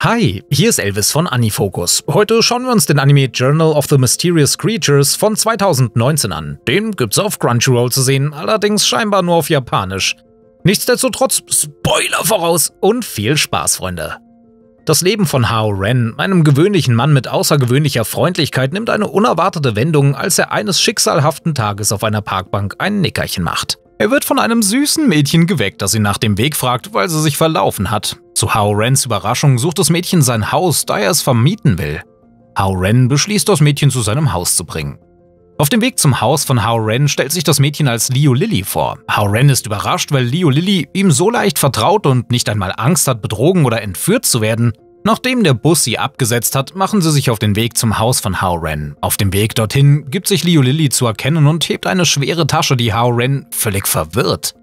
Hi, hier ist Elvis von Anifocus. Heute schauen wir uns den Anime Journal of the Mysterious Creatures von 2019 an. Den gibt's auf Crunchyroll zu sehen, allerdings scheinbar nur auf Japanisch. Nichtsdestotrotz, Spoiler voraus und viel Spaß, Freunde. Das Leben von Hao Ren, einem gewöhnlichen Mann mit außergewöhnlicher Freundlichkeit, nimmt eine unerwartete Wendung, als er eines schicksalhaften Tages auf einer Parkbank ein Nickerchen macht. Er wird von einem süßen Mädchen geweckt, das ihn nach dem Weg fragt, weil sie sich verlaufen hat. Zu Hao Rens Überraschung sucht das Mädchen sein Haus, da er es vermieten will. Hao Ren beschließt, das Mädchen zu seinem Haus zu bringen. Auf dem Weg zum Haus von Hao Ren stellt sich das Mädchen als Liu Lily vor. Hao Ren ist überrascht, weil Liu Lily ihm so leicht vertraut und nicht einmal Angst hat, betrogen oder entführt zu werden. Nachdem der Bus sie abgesetzt hat, machen sie sich auf den Weg zum Haus von Hao Ren. Auf dem Weg dorthin gibt sich Liu Lily zu erkennen und hebt eine schwere Tasche, die Hao Ren völlig verwirrt.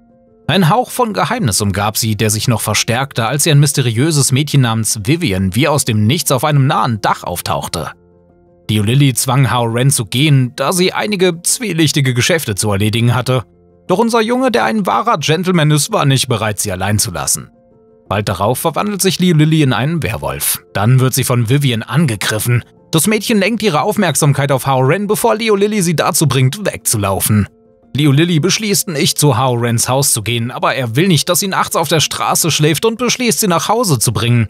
Ein Hauch von Geheimnis umgab sie, der sich noch verstärkte, als sie ein mysteriöses Mädchen namens Vivian wie aus dem Nichts auf einem nahen Dach auftauchte. Liu Lily zwang Hao Ren zu gehen, da sie einige zwielichtige Geschäfte zu erledigen hatte. Doch unser Junge, der ein wahrer Gentleman ist, war nicht bereit, sie allein zu lassen. Bald darauf verwandelt sich Liu Lily in einen Werwolf. Dann wird sie von Vivian angegriffen. Das Mädchen lenkt ihre Aufmerksamkeit auf Hao Ren, bevor Liu Lily sie dazu bringt, wegzulaufen. Liu Lily beschließt nicht, zu Hao Rens Haus zu gehen, aber er will nicht, dass sie nachts auf der Straße schläft und beschließt, sie nach Hause zu bringen.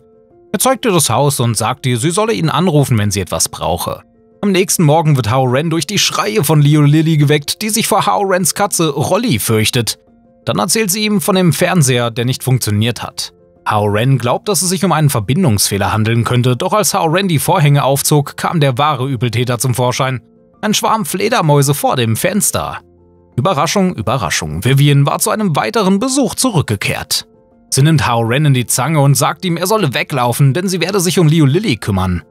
Er zeigt ihr das Haus und sagt ihr, sie solle ihn anrufen, wenn sie etwas brauche. Am nächsten Morgen wird Hao Ren durch die Schreie von Liu Lily geweckt, die sich vor Hao Rens Katze Rolly fürchtet. Dann erzählt sie ihm von dem Fernseher, der nicht funktioniert hat. Hao Ren glaubt, dass es sich um einen Verbindungsfehler handeln könnte, doch als Hao Ren die Vorhänge aufzog, kam der wahre Übeltäter zum Vorschein. Ein Schwarm Fledermäuse vor dem Fenster. Überraschung, Überraschung, Vivian war zu einem weiteren Besuch zurückgekehrt. Sie nimmt Hao Ren in die Zange und sagt ihm, er solle weglaufen, denn sie werde sich um Liu Lily kümmern.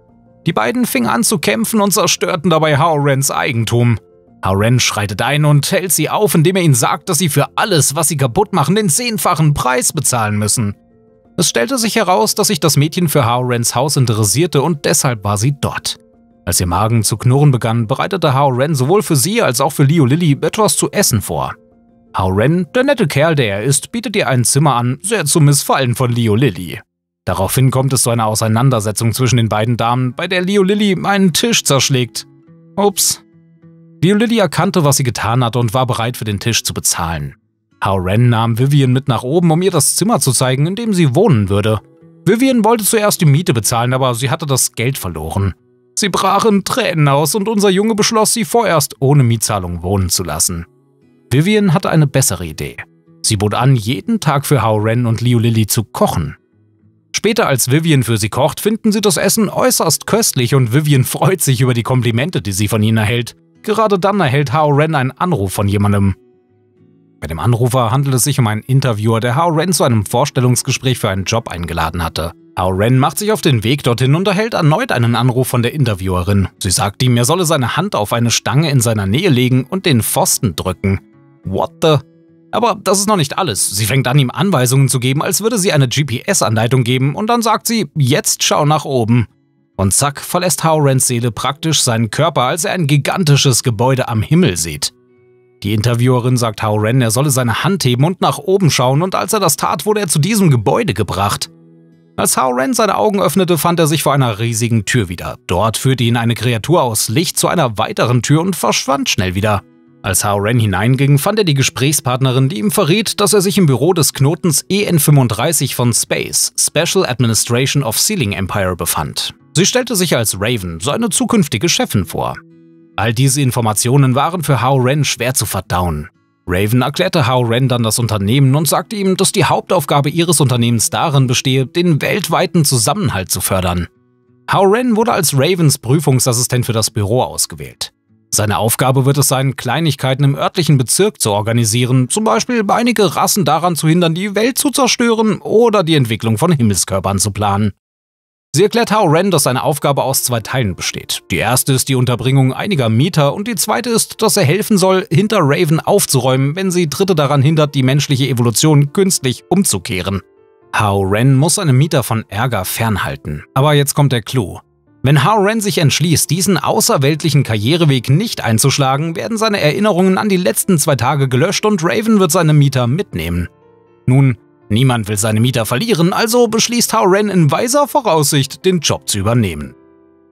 Die beiden fingen an zu kämpfen und zerstörten dabei Hao Rens Eigentum. Hao Ren schreitet ein und hält sie auf, indem er ihnen sagt, dass sie für alles, was sie kaputt machen, den zehnfachen Preis bezahlen müssen. Es stellte sich heraus, dass sich das Mädchen für Hao Rens Haus interessierte und deshalb war sie dort. Als ihr Magen zu knurren begann, bereitete Hao Ren sowohl für sie als auch für Liu Lily etwas zu essen vor. Hao Ren, der nette Kerl, der er ist, bietet ihr ein Zimmer an, sehr zum Missfallen von Liu Lily. Daraufhin kommt es zu einer Auseinandersetzung zwischen den beiden Damen, bei der Liu Lily einen Tisch zerschlägt. Ups. Liu Lily erkannte, was sie getan hatte und war bereit für den Tisch zu bezahlen. Hao Ren nahm Vivian mit nach oben, um ihr das Zimmer zu zeigen, in dem sie wohnen würde. Vivian wollte zuerst die Miete bezahlen, aber sie hatte das Geld verloren. Sie brach in Tränen aus und unser Junge beschloss, sie vorerst ohne Mietzahlung wohnen zu lassen. Vivian hatte eine bessere Idee. Sie bot an, jeden Tag für Hao Ren und Liu Lily zu kochen. Später, als Vivian für sie kocht, finden sie das Essen äußerst köstlich und Vivian freut sich über die Komplimente, die sie von ihnen erhält. Gerade dann erhält Hao Ren einen Anruf von jemandem. Bei dem Anrufer handelt es sich um einen Interviewer, der Hao Ren zu einem Vorstellungsgespräch für einen Job eingeladen hatte. Hao Ren macht sich auf den Weg dorthin und erhält erneut einen Anruf von der Interviewerin. Sie sagt ihm, er solle seine Hand auf eine Stange in seiner Nähe legen und den Pfosten drücken. What the? Aber das ist noch nicht alles. Sie fängt an, ihm Anweisungen zu geben, als würde sie eine GPS-Anleitung geben und dann sagt sie, jetzt schau nach oben. Und zack, verlässt Hao Rens Seele praktisch seinen Körper, als er ein gigantisches Gebäude am Himmel sieht. Die Interviewerin sagt Hao Ren, er solle seine Hand heben und nach oben schauen und als er das tat, wurde er zu diesem Gebäude gebracht. Als Hao Ren seine Augen öffnete, fand er sich vor einer riesigen Tür wieder. Dort führte ihn eine Kreatur aus Licht zu einer weiteren Tür und verschwand schnell wieder. Als Hao Ren hineinging, fand er die Gesprächspartnerin, die ihm verriet, dass er sich im Büro des Knotens EN35 von Space, Special Administration of Sealing Empire, befand. Sie stellte sich als Raven, seine zukünftige Chefin, vor. All diese Informationen waren für Hao Ren schwer zu verdauen. Raven erklärte Hao Ren dann das Unternehmen und sagte ihm, dass die Hauptaufgabe ihres Unternehmens darin bestehe, den weltweiten Zusammenhalt zu fördern. Hao Ren wurde als Ravens Prüfungsassistent für das Büro ausgewählt. Seine Aufgabe wird es sein, Kleinigkeiten im örtlichen Bezirk zu organisieren, zum Beispiel einige Rassen daran zu hindern, die Welt zu zerstören oder die Entwicklung von Himmelskörpern zu planen. Sie erklärt Hao Ren, dass seine Aufgabe aus zwei Teilen besteht. Die erste ist die Unterbringung einiger Mieter und die zweite ist, dass er helfen soll, hinter Raven aufzuräumen, wenn sie Dritte daran hindert, die menschliche Evolution künstlich umzukehren. Hao Ren muss seine Mieter von Ärger fernhalten. Aber jetzt kommt der Clou. Wenn Hao Ren sich entschließt, diesen außerweltlichen Karriereweg nicht einzuschlagen, werden seine Erinnerungen an die letzten zwei Tage gelöscht und Raven wird seine Mieter mitnehmen. Nun, Niemand will seine Mieter verlieren, also beschließt Hao Ren in weiser Voraussicht, den Job zu übernehmen.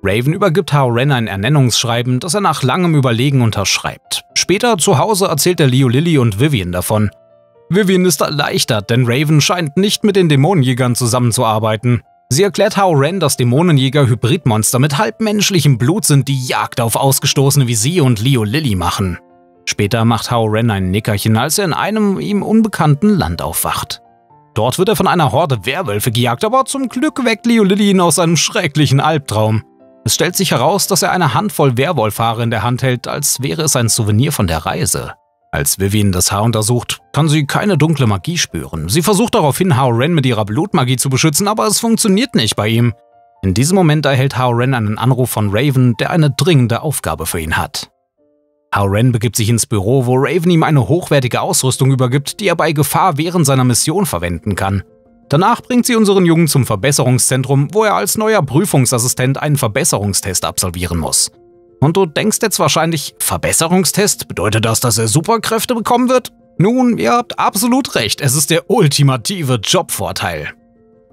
Raven übergibt Hao Ren ein Ernennungsschreiben, das er nach langem Überlegen unterschreibt. Später zu Hause erzählt er Leo Lilly und Vivian davon. Vivian ist erleichtert, denn Raven scheint nicht mit den Dämonenjägern zusammenzuarbeiten. Sie erklärt Hao Ren, dass Dämonenjäger Hybridmonster mit halbmenschlichem Blut sind, die Jagd auf Ausgestoßene wie sie und Leo Lilly machen. Später macht Hao Ren ein Nickerchen, als er in einem ihm unbekannten Land aufwacht. Dort wird er von einer Horde Werwölfe gejagt, aber zum Glück weckt Leo Lilly ihn aus einem schrecklichen Albtraum. Es stellt sich heraus, dass er eine Handvoll Werwolfhaare in der Hand hält, als wäre es ein Souvenir von der Reise. Als Vivian das Haar untersucht, kann sie keine dunkle Magie spüren. Sie versucht daraufhin, Hao Ren mit ihrer Blutmagie zu beschützen, aber es funktioniert nicht bei ihm. In diesem Moment erhält Hao Ren einen Anruf von Raven, der eine dringende Aufgabe für ihn hat. Hao Ren begibt sich ins Büro, wo Raven ihm eine hochwertige Ausrüstung übergibt, die er bei Gefahr während seiner Mission verwenden kann. Danach bringt sie unseren Jungen zum Verbesserungszentrum, wo er als neuer Prüfungsassistent einen Verbesserungstest absolvieren muss. Und du denkst jetzt wahrscheinlich, Verbesserungstest? Bedeutet das, dass er Superkräfte bekommen wird? Nun, ihr habt absolut recht, es ist der ultimative Jobvorteil.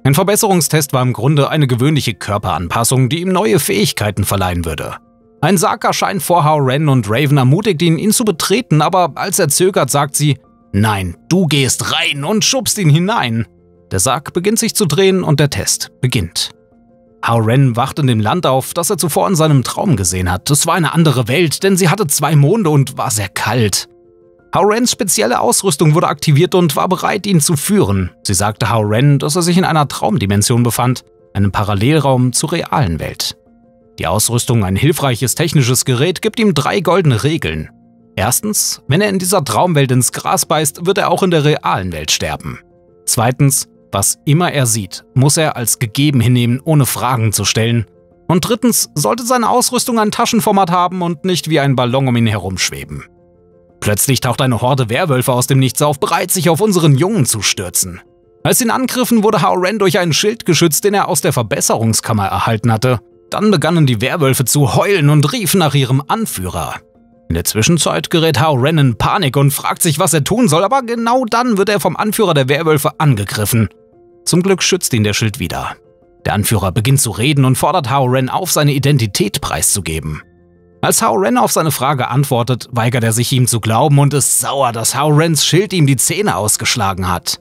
Ein Verbesserungstest war im Grunde eine gewöhnliche Körperanpassung, die ihm neue Fähigkeiten verleihen würde. Ein Sarg erscheint vor Hao Ren und Raven ermutigt ihn, ihn zu betreten, aber als er zögert, sagt sie, Nein, du gehst rein und schubst ihn hinein. Der Sarg beginnt sich zu drehen und der Test beginnt. Hao Ren wacht in dem Land auf, das er zuvor in seinem Traum gesehen hat. Es war eine andere Welt, denn sie hatte zwei Monde und war sehr kalt. Hao Rens spezielle Ausrüstung wurde aktiviert und war bereit, ihn zu führen. Sie sagte Hao Ren, dass er sich in einer Traumdimension befand, einem Parallelraum zur realen Welt. Die Ausrüstung, ein hilfreiches technisches Gerät, gibt ihm drei goldene Regeln. Erstens, wenn er in dieser Traumwelt ins Gras beißt, wird er auch in der realen Welt sterben. Zweitens, was immer er sieht, muss er als gegeben hinnehmen, ohne Fragen zu stellen. Und drittens sollte seine Ausrüstung ein Taschenformat haben und nicht wie ein Ballon um ihn herumschweben. Plötzlich taucht eine Horde Werwölfe aus dem Nichts auf, bereit sich auf unseren Jungen zu stürzen. Als ihn angriffen, wurde Hao Ren durch einen Schild geschützt, den er aus der Verbesserungskammer erhalten hatte. Dann begannen die Werwölfe zu heulen und riefen nach ihrem Anführer. In der Zwischenzeit gerät Hao Ren in Panik und fragt sich, was er tun soll, aber genau dann wird er vom Anführer der Werwölfe angegriffen. Zum Glück schützt ihn der Schild wieder. Der Anführer beginnt zu reden und fordert Hao Ren auf, seine Identität preiszugeben. Als Hao Ren auf seine Frage antwortet, weigert er sich ihm zu glauben und ist sauer, dass Hao Rens Schild ihm die Zähne ausgeschlagen hat.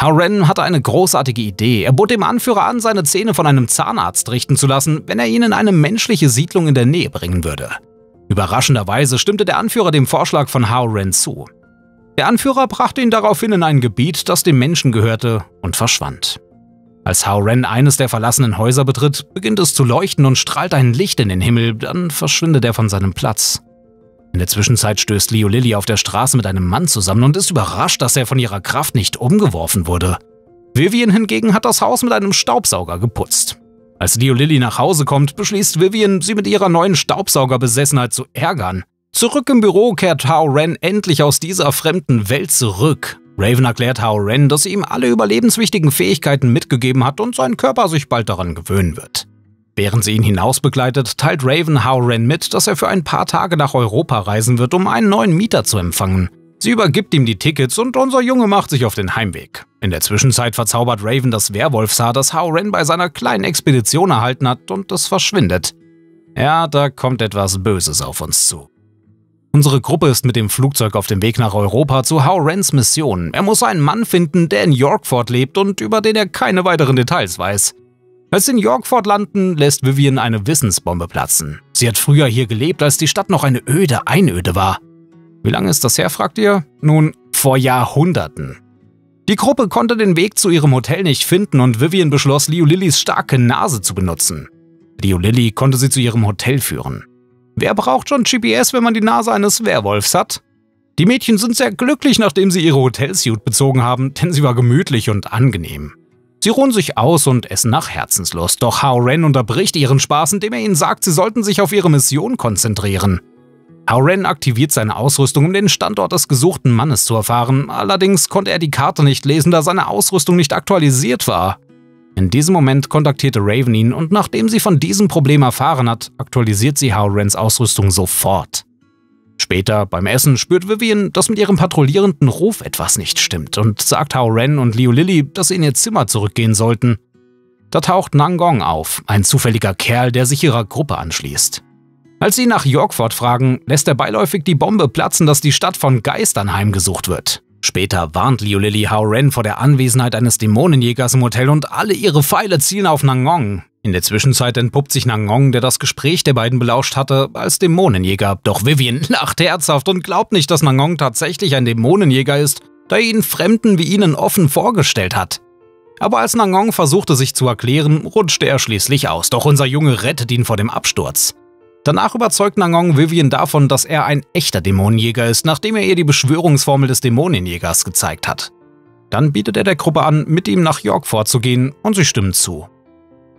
Hao Ren hatte eine großartige Idee. Er bot dem Anführer an, seine Zähne von einem Zahnarzt richten zu lassen, wenn er ihn in eine menschliche Siedlung in der Nähe bringen würde. Überraschenderweise stimmte der Anführer dem Vorschlag von Hao Ren zu. Der Anführer brachte ihn daraufhin in ein Gebiet, das dem Menschen gehörte, und verschwand. Als Hao Ren eines der verlassenen Häuser betritt, beginnt es zu leuchten und strahlt ein Licht in den Himmel, dann verschwindet er von seinem Platz. In der Zwischenzeit stößt Leo Lilly auf der Straße mit einem Mann zusammen und ist überrascht, dass er von ihrer Kraft nicht umgeworfen wurde. Vivian hingegen hat das Haus mit einem Staubsauger geputzt. Als Leo Lilly nach Hause kommt, beschließt Vivian, sie mit ihrer neuen Staubsaugerbesessenheit zu ärgern. Zurück im Büro kehrt Hao Ren endlich aus dieser fremden Welt zurück. Raven erklärt Hao Ren, dass sie ihm alle überlebenswichtigen Fähigkeiten mitgegeben hat und sein Körper sich bald daran gewöhnen wird. Während sie ihn hinaus begleitet, teilt Raven Hao Ren mit, dass er für ein paar Tage nach Europa reisen wird, um einen neuen Mieter zu empfangen. Sie übergibt ihm die Tickets und unser Junge macht sich auf den Heimweg. In der Zwischenzeit verzaubert Raven das Werwolfshaar, das Hao Ren bei seiner kleinen Expedition erhalten hat, und es verschwindet. Ja, da kommt etwas Böses auf uns zu. Unsere Gruppe ist mit dem Flugzeug auf dem Weg nach Europa zu Hao Rens Mission. Er muss einen Mann finden, der in Yorkford lebt und über den er keine weiteren Details weiß. Als sie in Yorkford landen, lässt Vivian eine Wissensbombe platzen. Sie hat früher hier gelebt, als die Stadt noch eine öde Einöde war. Wie lange ist das her, fragt ihr? Nun, vor Jahrhunderten. Die Gruppe konnte den Weg zu ihrem Hotel nicht finden und Vivian beschloss, Leo Lillys starke Nase zu benutzen. Leo Lilly konnte sie zu ihrem Hotel führen. Wer braucht schon GPS, wenn man die Nase eines Werwolfs hat? Die Mädchen sind sehr glücklich, nachdem sie ihre Hotelsuit bezogen haben, denn sie war gemütlich und angenehm. Sie ruhen sich aus und essen nach Herzenslust, doch Hao Ren unterbricht ihren Spaß, indem er ihnen sagt, sie sollten sich auf ihre Mission konzentrieren. Hao Ren aktiviert seine Ausrüstung, um den Standort des gesuchten Mannes zu erfahren, allerdings konnte er die Karte nicht lesen, da seine Ausrüstung nicht aktualisiert war. In diesem Moment kontaktierte Raven ihn und nachdem sie von diesem Problem erfahren hat, aktualisiert sie Hao Rens Ausrüstung sofort. Später beim Essen spürt Vivian, dass mit ihrem patrouillierenden Ruf etwas nicht stimmt und sagt Hao Ren und Liu Lily, dass sie in ihr Zimmer zurückgehen sollten. Da taucht Nangong auf, ein zufälliger Kerl, der sich ihrer Gruppe anschließt. Als sie nach Yorkford fragen, lässt er beiläufig die Bombe platzen, dass die Stadt von Geistern heimgesucht wird. Später warnt Liu Lily Hao Ren vor der Anwesenheit eines Dämonenjägers im Hotel und alle ihre Pfeile zielen auf Nangong. In der Zwischenzeit entpuppt sich Nangong, der das Gespräch der beiden belauscht hatte, als Dämonenjäger. Doch Vivian lacht herzhaft und glaubt nicht, dass Nangong tatsächlich ein Dämonenjäger ist, da er ihn Fremden wie ihnen offen vorgestellt hat. Aber als Nangong versuchte sich zu erklären, rutschte er schließlich aus, doch unser Junge rettet ihn vor dem Absturz. Danach überzeugt Nangong Vivian davon, dass er ein echter Dämonenjäger ist, nachdem er ihr die Beschwörungsformel des Dämonenjägers gezeigt hat. Dann bietet er der Gruppe an, mit ihm nach York vorzugehen und sie stimmen zu.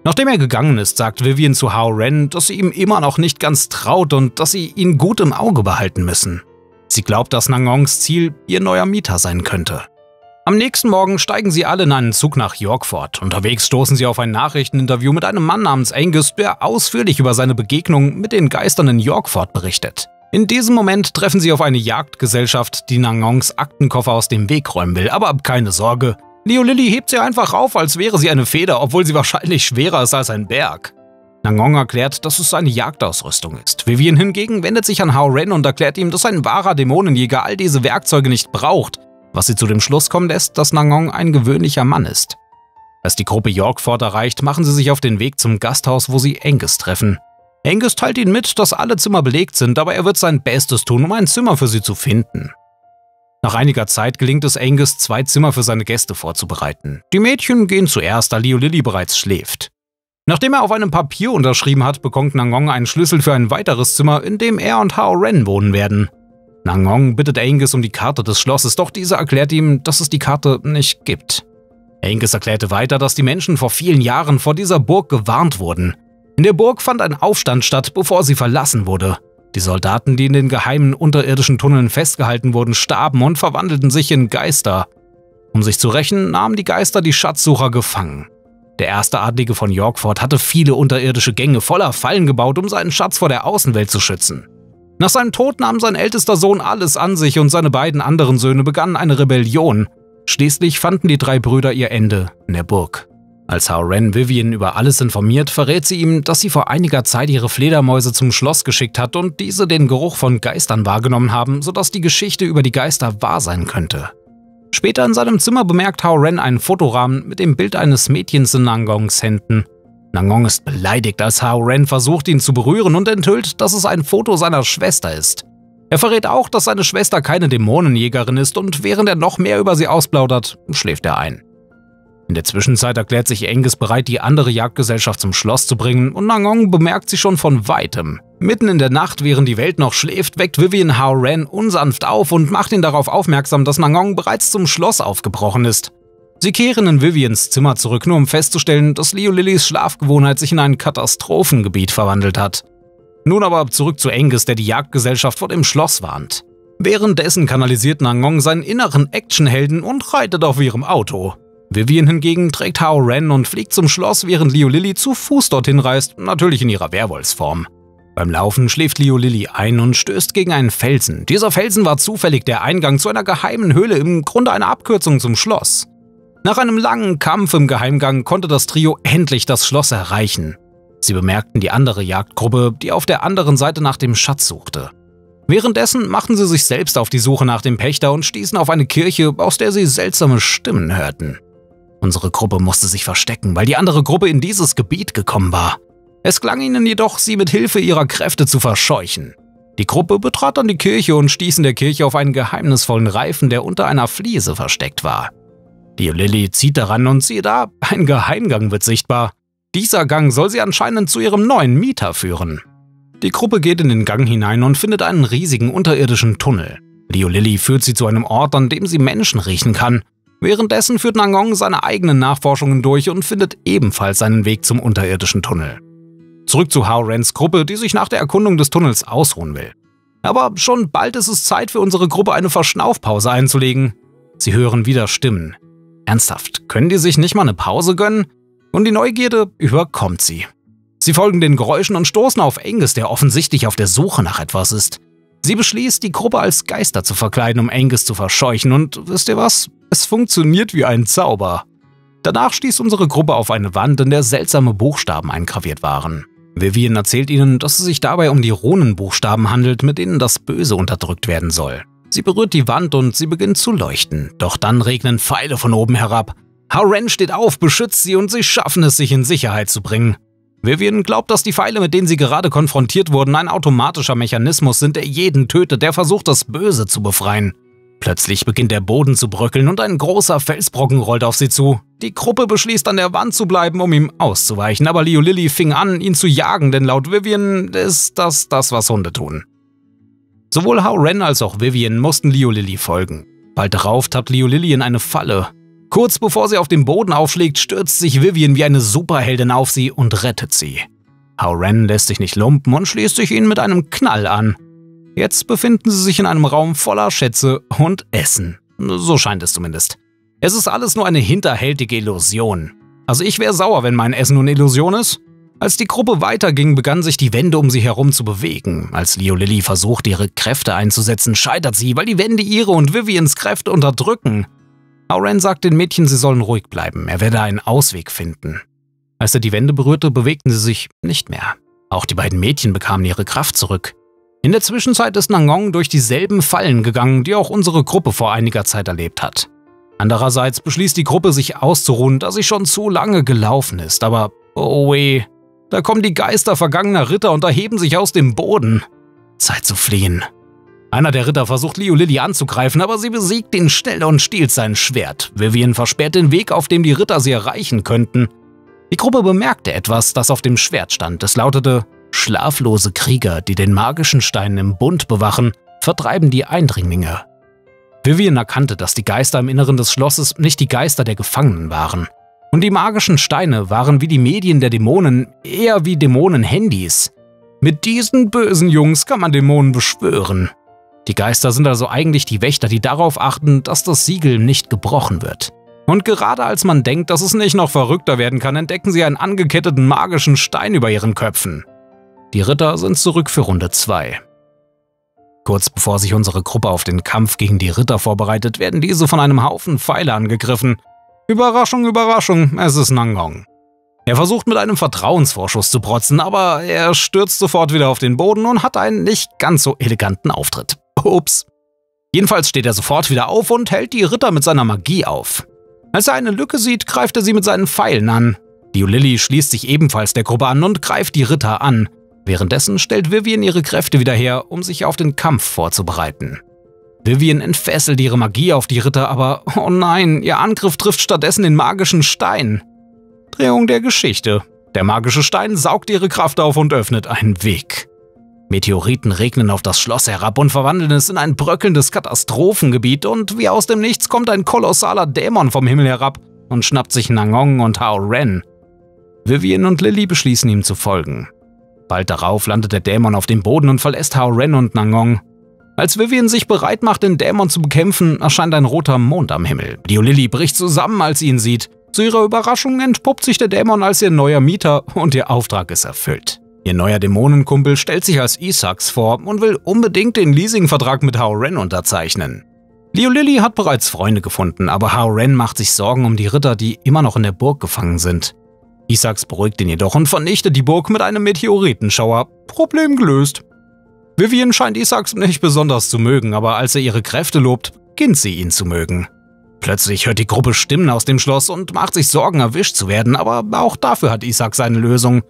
Nachdem er gegangen ist, sagt Vivian zu Hao Ren, dass sie ihm immer noch nicht ganz traut und dass sie ihn gut im Auge behalten müssen. Sie glaubt, dass Nangongs Ziel ihr neuer Mieter sein könnte. Am nächsten Morgen steigen sie alle in einen Zug nach Yorkford. Unterwegs stoßen sie auf ein Nachrichteninterview mit einem Mann namens Angus, der ausführlich über seine Begegnung mit den Geistern in Yorkford berichtet. In diesem Moment treffen sie auf eine Jagdgesellschaft, die Nangongs Aktenkoffer aus dem Weg räumen will. Aber keine Sorge, Leo Lilly hebt sie einfach auf, als wäre sie eine Feder, obwohl sie wahrscheinlich schwerer ist als ein Berg. Nangong erklärt, dass es seine Jagdausrüstung ist. Vivian hingegen wendet sich an Hao Ren und erklärt ihm, dass ein wahrer Dämonenjäger all diese Werkzeuge nicht braucht was sie zu dem Schluss kommen lässt, dass Nangong ein gewöhnlicher Mann ist. Als die Gruppe Yorkford erreicht, machen sie sich auf den Weg zum Gasthaus, wo sie Angus treffen. Angus teilt ihnen mit, dass alle Zimmer belegt sind, aber er wird sein Bestes tun, um ein Zimmer für sie zu finden. Nach einiger Zeit gelingt es Angus, zwei Zimmer für seine Gäste vorzubereiten. Die Mädchen gehen zuerst, da Leo Lilly bereits schläft. Nachdem er auf einem Papier unterschrieben hat, bekommt Nangong einen Schlüssel für ein weiteres Zimmer, in dem er und Hao Ren wohnen werden. Nangong bittet Angus um die Karte des Schlosses, doch dieser erklärt ihm, dass es die Karte nicht gibt. Angus erklärte weiter, dass die Menschen vor vielen Jahren vor dieser Burg gewarnt wurden. In der Burg fand ein Aufstand statt, bevor sie verlassen wurde. Die Soldaten, die in den geheimen unterirdischen Tunneln festgehalten wurden, starben und verwandelten sich in Geister. Um sich zu rächen, nahmen die Geister die Schatzsucher gefangen. Der erste Adlige von Yorkford hatte viele unterirdische Gänge voller Fallen gebaut, um seinen Schatz vor der Außenwelt zu schützen. Nach seinem Tod nahm sein ältester Sohn alles an sich und seine beiden anderen Söhne begannen eine Rebellion. Schließlich fanden die drei Brüder ihr Ende in der Burg. Als Hao Ren Vivian über alles informiert, verrät sie ihm, dass sie vor einiger Zeit ihre Fledermäuse zum Schloss geschickt hat und diese den Geruch von Geistern wahrgenommen haben, sodass die Geschichte über die Geister wahr sein könnte. Später in seinem Zimmer bemerkt Hao Ren einen Fotorahmen mit dem Bild eines Mädchens in Nangongs Händen. Nangong ist beleidigt, als Hao Ren versucht, ihn zu berühren und enthüllt, dass es ein Foto seiner Schwester ist. Er verrät auch, dass seine Schwester keine Dämonenjägerin ist und während er noch mehr über sie ausplaudert, schläft er ein. In der Zwischenzeit erklärt sich Angus bereit, die andere Jagdgesellschaft zum Schloss zu bringen und Nangong bemerkt sie schon von weitem. Mitten in der Nacht, während die Welt noch schläft, weckt Vivian Hao Ren unsanft auf und macht ihn darauf aufmerksam, dass Nangong bereits zum Schloss aufgebrochen ist. Sie kehren in Vivians Zimmer zurück, nur um festzustellen, dass Leo Lillys Schlafgewohnheit sich in ein Katastrophengebiet verwandelt hat. Nun aber zurück zu Angus, der die Jagdgesellschaft vor dem Schloss warnt. Währenddessen kanalisiert Nangong seinen inneren Actionhelden und reitet auf ihrem Auto. Vivian hingegen trägt Hao Ren und fliegt zum Schloss, während Leo Lilly zu Fuß dorthin reist, natürlich in ihrer Werwolfsform. Beim Laufen schläft Leo Lilly ein und stößt gegen einen Felsen. Dieser Felsen war zufällig der Eingang zu einer geheimen Höhle, im Grunde eine Abkürzung zum Schloss. Nach einem langen Kampf im Geheimgang konnte das Trio endlich das Schloss erreichen. Sie bemerkten die andere Jagdgruppe, die auf der anderen Seite nach dem Schatz suchte. Währenddessen machten sie sich selbst auf die Suche nach dem Pächter und stießen auf eine Kirche, aus der sie seltsame Stimmen hörten. Unsere Gruppe musste sich verstecken, weil die andere Gruppe in dieses Gebiet gekommen war. Es klang ihnen jedoch, sie mit Hilfe ihrer Kräfte zu verscheuchen. Die Gruppe betrat dann die Kirche und stieß in der Kirche auf einen geheimnisvollen Reifen, der unter einer Fliese versteckt war. Die Lilly zieht daran und siehe da, ein Geheimgang wird sichtbar. Dieser Gang soll sie anscheinend zu ihrem neuen Mieter führen. Die Gruppe geht in den Gang hinein und findet einen riesigen unterirdischen Tunnel. Leo Lilly führt sie zu einem Ort, an dem sie Menschen riechen kann. Währenddessen führt Nangong seine eigenen Nachforschungen durch und findet ebenfalls seinen Weg zum unterirdischen Tunnel. Zurück zu Hao Rens Gruppe, die sich nach der Erkundung des Tunnels ausruhen will. Aber schon bald ist es Zeit für unsere Gruppe eine Verschnaufpause einzulegen. Sie hören wieder Stimmen. Ernsthaft, können die sich nicht mal eine Pause gönnen? Und die Neugierde überkommt sie. Sie folgen den Geräuschen und stoßen auf Angus, der offensichtlich auf der Suche nach etwas ist. Sie beschließt, die Gruppe als Geister zu verkleiden, um Angus zu verscheuchen und wisst ihr was? Es funktioniert wie ein Zauber. Danach stieß unsere Gruppe auf eine Wand, in der seltsame Buchstaben eingraviert waren. Vivian erzählt ihnen, dass es sich dabei um die Runenbuchstaben handelt, mit denen das Böse unterdrückt werden soll. Sie berührt die Wand und sie beginnt zu leuchten. Doch dann regnen Pfeile von oben herab. Hauren steht auf, beschützt sie und sie schaffen es, sich in Sicherheit zu bringen. Vivian glaubt, dass die Pfeile, mit denen sie gerade konfrontiert wurden, ein automatischer Mechanismus sind, der jeden tötet, der versucht, das Böse zu befreien. Plötzlich beginnt der Boden zu bröckeln und ein großer Felsbrocken rollt auf sie zu. Die Gruppe beschließt, an der Wand zu bleiben, um ihm auszuweichen, aber Leo Lilly fing an, ihn zu jagen, denn laut Vivian ist das das, was Hunde tun. Sowohl Hao Ren als auch Vivian mussten Leo Lilly folgen. Bald darauf tappt Leo Lilly in eine Falle. Kurz bevor sie auf den Boden aufschlägt, stürzt sich Vivian wie eine Superheldin auf sie und rettet sie. Hao Ren lässt sich nicht lumpen und schließt sich ihnen mit einem Knall an. Jetzt befinden sie sich in einem Raum voller Schätze und Essen. So scheint es zumindest. Es ist alles nur eine hinterhältige Illusion. Also ich wäre sauer, wenn mein Essen nun Illusion ist. Als die Gruppe weiterging, begann sich die Wände um sie herum zu bewegen. Als Leo Lilly versucht, ihre Kräfte einzusetzen, scheitert sie, weil die Wände ihre und Vivians Kräfte unterdrücken. Auren sagt den Mädchen, sie sollen ruhig bleiben, er werde einen Ausweg finden. Als er die Wände berührte, bewegten sie sich nicht mehr. Auch die beiden Mädchen bekamen ihre Kraft zurück. In der Zwischenzeit ist Nangong durch dieselben Fallen gegangen, die auch unsere Gruppe vor einiger Zeit erlebt hat. Andererseits beschließt die Gruppe sich auszuruhen, da sie schon zu lange gelaufen ist, aber oh weh, da kommen die Geister vergangener Ritter und erheben sich aus dem Boden. Zeit zu fliehen. Einer der Ritter versucht Liu Lilly anzugreifen, aber sie besiegt ihn schnell und stiehlt sein Schwert. Vivian versperrt den Weg, auf dem die Ritter sie erreichen könnten. Die Gruppe bemerkte etwas, das auf dem Schwert stand. Es lautete Schlaflose Krieger, die den magischen Stein im Bund bewachen, vertreiben die Eindringlinge. Vivian erkannte, dass die Geister im Inneren des Schlosses nicht die Geister der Gefangenen waren. Und die magischen Steine waren wie die Medien der Dämonen, eher wie Dämonen-Handys. Mit diesen bösen Jungs kann man Dämonen beschwören. Die Geister sind also eigentlich die Wächter, die darauf achten, dass das Siegel nicht gebrochen wird. Und gerade als man denkt, dass es nicht noch verrückter werden kann, entdecken sie einen angeketteten magischen Stein über ihren Köpfen. Die Ritter sind zurück für Runde 2. Kurz bevor sich unsere Gruppe auf den Kampf gegen die Ritter vorbereitet, werden diese von einem Haufen Pfeile angegriffen. Überraschung, Überraschung, es ist Nangong. Er versucht mit einem Vertrauensvorschuss zu protzen, aber er stürzt sofort wieder auf den Boden und hat einen nicht ganz so eleganten Auftritt. Ups. Jedenfalls steht er sofort wieder auf und hält die Ritter mit seiner Magie auf. Als er eine Lücke sieht, greift er sie mit seinen Pfeilen an. Lilly schließt sich ebenfalls der Gruppe an und greift die Ritter an. Währenddessen stellt Vivian ihre Kräfte wieder her, um sich auf den Kampf vorzubereiten. Vivian entfesselt ihre Magie auf die Ritter, aber oh nein, ihr Angriff trifft stattdessen den magischen Stein. Drehung der Geschichte. Der magische Stein saugt ihre Kraft auf und öffnet einen Weg. Meteoriten regnen auf das Schloss herab und verwandeln es in ein bröckelndes Katastrophengebiet und wie aus dem Nichts kommt ein kolossaler Dämon vom Himmel herab und schnappt sich Nangong und Hao Ren. Vivian und Lily beschließen ihm zu folgen. Bald darauf landet der Dämon auf dem Boden und verlässt Hao Ren und Nangong. Als Vivian sich bereit macht, den Dämon zu bekämpfen, erscheint ein roter Mond am Himmel. Lily bricht zusammen, als sie ihn sieht. Zu ihrer Überraschung entpuppt sich der Dämon als ihr neuer Mieter und ihr Auftrag ist erfüllt. Ihr neuer Dämonenkumpel stellt sich als Isaacs vor und will unbedingt den Leasingvertrag mit Hao Ren unterzeichnen. Leo Lily hat bereits Freunde gefunden, aber Hao Ren macht sich Sorgen um die Ritter, die immer noch in der Burg gefangen sind. Isaacs beruhigt ihn jedoch und vernichtet die Burg mit einem Meteoritenschauer. Problem gelöst. Vivian scheint Isaacs nicht besonders zu mögen, aber als er ihre Kräfte lobt, beginnt sie ihn zu mögen. Plötzlich hört die Gruppe Stimmen aus dem Schloss und macht sich Sorgen, erwischt zu werden, aber auch dafür hat Isaac seine Lösung.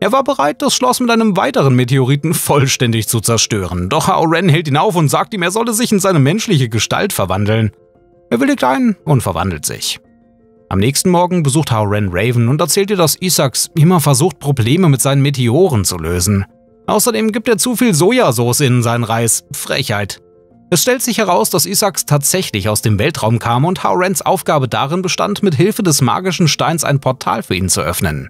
Er war bereit, das Schloss mit einem weiteren Meteoriten vollständig zu zerstören, doch Hao Ren hält ihn auf und sagt ihm, er solle sich in seine menschliche Gestalt verwandeln. Er willigt ein und verwandelt sich. Am nächsten Morgen besucht Ren Raven und erzählt ihr, dass Isaacs immer versucht, Probleme mit seinen Meteoren zu lösen. Außerdem gibt er zu viel Sojasauce in seinen Reis. Frechheit. Es stellt sich heraus, dass Isaacs tatsächlich aus dem Weltraum kam und Rens Aufgabe darin bestand, mit Hilfe des magischen Steins ein Portal für ihn zu öffnen.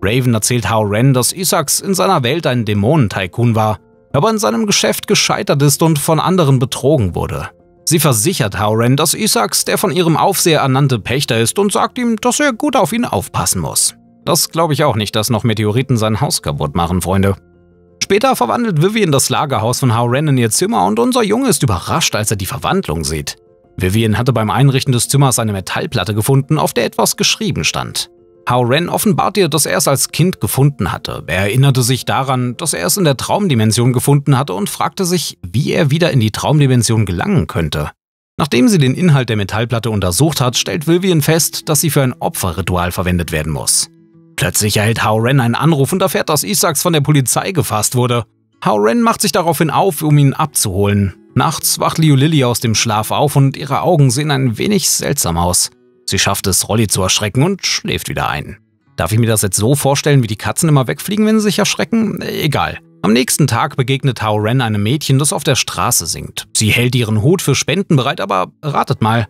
Raven erzählt Ren, dass Isaacs in seiner Welt ein Dämonentycoon war, aber in seinem Geschäft gescheitert ist und von anderen betrogen wurde. Sie versichert Hauren, dass Isaacs der von ihrem Aufseher ernannte Pächter ist und sagt ihm, dass er gut auf ihn aufpassen muss. Das glaube ich auch nicht, dass noch Meteoriten sein Haus kaputt machen, Freunde. Später verwandelt Vivian das Lagerhaus von Hao Ren in ihr Zimmer und unser Junge ist überrascht, als er die Verwandlung sieht. Vivian hatte beim Einrichten des Zimmers eine Metallplatte gefunden, auf der etwas geschrieben stand. Hao Ren offenbart ihr, dass er es als Kind gefunden hatte. Er erinnerte sich daran, dass er es in der Traumdimension gefunden hatte und fragte sich, wie er wieder in die Traumdimension gelangen könnte. Nachdem sie den Inhalt der Metallplatte untersucht hat, stellt Vivian fest, dass sie für ein Opferritual verwendet werden muss. Plötzlich erhält Hao Ren einen Anruf und erfährt, dass Isaacs von der Polizei gefasst wurde. Hao Ren macht sich daraufhin auf, um ihn abzuholen. Nachts wacht Liu Lily aus dem Schlaf auf und ihre Augen sehen ein wenig seltsam aus. Sie schafft es, Rolli zu erschrecken und schläft wieder ein. Darf ich mir das jetzt so vorstellen, wie die Katzen immer wegfliegen, wenn sie sich erschrecken? Egal. Am nächsten Tag begegnet Hao Ren einem Mädchen, das auf der Straße singt. Sie hält ihren Hut für Spenden bereit, aber ratet mal.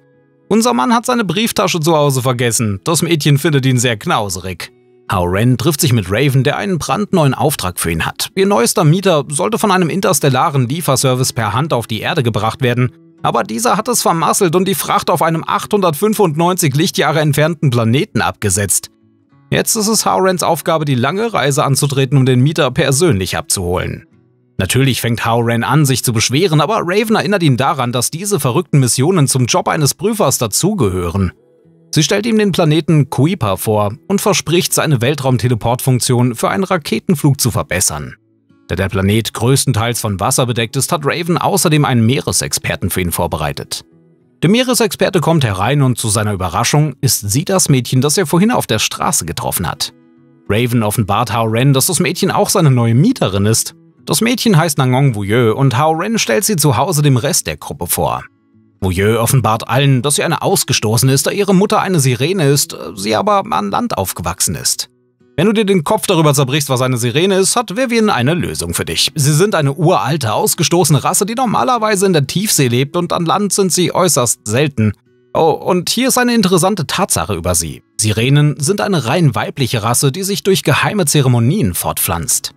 Unser Mann hat seine Brieftasche zu Hause vergessen. Das Mädchen findet ihn sehr knauserig. Hao Ren trifft sich mit Raven, der einen brandneuen Auftrag für ihn hat. Ihr neuester Mieter sollte von einem interstellaren Lieferservice per Hand auf die Erde gebracht werden, aber dieser hat es vermasselt und die Fracht auf einem 895 Lichtjahre entfernten Planeten abgesetzt. Jetzt ist es Howrens Aufgabe, die lange Reise anzutreten, um den Mieter persönlich abzuholen. Natürlich fängt Howren an, sich zu beschweren, aber Raven erinnert ihn daran, dass diese verrückten Missionen zum Job eines Prüfers dazugehören. Sie stellt ihm den Planeten Kuiper vor und verspricht, seine Weltraumteleportfunktion für einen Raketenflug zu verbessern. Da der Planet größtenteils von Wasser bedeckt ist, hat Raven außerdem einen Meeresexperten für ihn vorbereitet. Der Meeresexperte kommt herein und zu seiner Überraschung ist sie das Mädchen, das er vorhin auf der Straße getroffen hat. Raven offenbart Hao Ren, dass das Mädchen auch seine neue Mieterin ist. Das Mädchen heißt Nangong Wuyue und Hao Ren stellt sie zu Hause dem Rest der Gruppe vor. Wuyue offenbart allen, dass sie eine Ausgestoßene ist, da ihre Mutter eine Sirene ist, sie aber an Land aufgewachsen ist. Wenn du dir den Kopf darüber zerbrichst, was eine Sirene ist, hat Vivian eine Lösung für dich. Sie sind eine uralte, ausgestoßene Rasse, die normalerweise in der Tiefsee lebt und an Land sind sie äußerst selten. Oh, und hier ist eine interessante Tatsache über sie. Sirenen sind eine rein weibliche Rasse, die sich durch geheime Zeremonien fortpflanzt.